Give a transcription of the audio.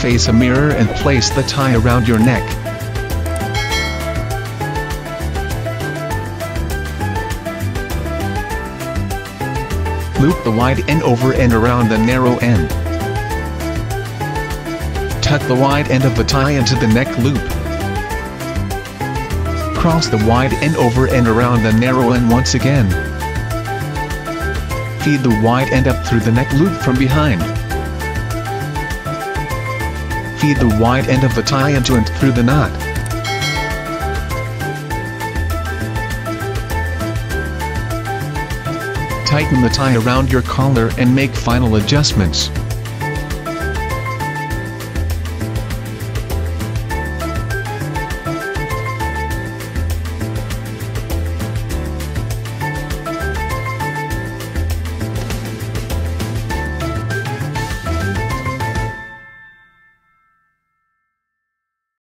face a mirror and place the tie around your neck. Loop the wide end over and around the narrow end. Tuck the wide end of the tie into the neck loop. Cross the wide end over and around the narrow end once again. Feed the wide end up through the neck loop from behind. Feed the wide end of the tie into and through the knot. Tighten the tie around your collar and make final adjustments.